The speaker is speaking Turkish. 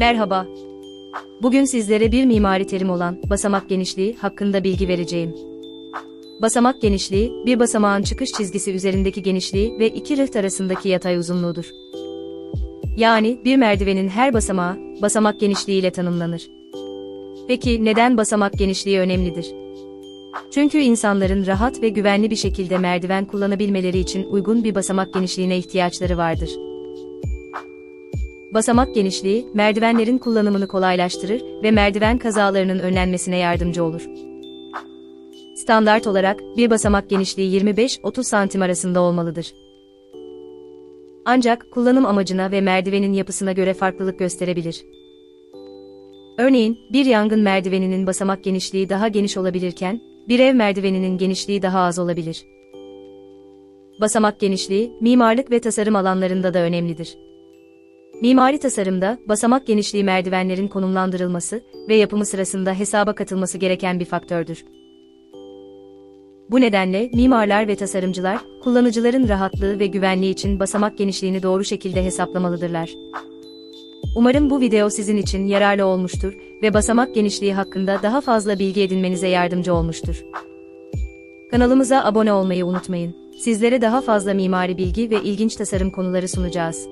Merhaba. Bugün sizlere bir mimari terim olan basamak genişliği hakkında bilgi vereceğim. Basamak genişliği, bir basamağın çıkış çizgisi üzerindeki genişliği ve iki rıht arasındaki yatay uzunluğudur. Yani bir merdivenin her basamağı basamak genişliğiyle tanımlanır. Peki neden basamak genişliği önemlidir? Çünkü insanların rahat ve güvenli bir şekilde merdiven kullanabilmeleri için uygun bir basamak genişliğine ihtiyaçları vardır. Basamak genişliği, merdivenlerin kullanımını kolaylaştırır ve merdiven kazalarının önlenmesine yardımcı olur. Standart olarak, bir basamak genişliği 25-30 santim arasında olmalıdır. Ancak, kullanım amacına ve merdivenin yapısına göre farklılık gösterebilir. Örneğin, bir yangın merdiveninin basamak genişliği daha geniş olabilirken, bir ev merdiveninin genişliği daha az olabilir. Basamak genişliği, mimarlık ve tasarım alanlarında da önemlidir. Mimari tasarımda, basamak genişliği merdivenlerin konumlandırılması ve yapımı sırasında hesaba katılması gereken bir faktördür. Bu nedenle mimarlar ve tasarımcılar, kullanıcıların rahatlığı ve güvenliği için basamak genişliğini doğru şekilde hesaplamalıdırlar. Umarım bu video sizin için yararlı olmuştur ve basamak genişliği hakkında daha fazla bilgi edinmenize yardımcı olmuştur. Kanalımıza abone olmayı unutmayın. Sizlere daha fazla mimari bilgi ve ilginç tasarım konuları sunacağız.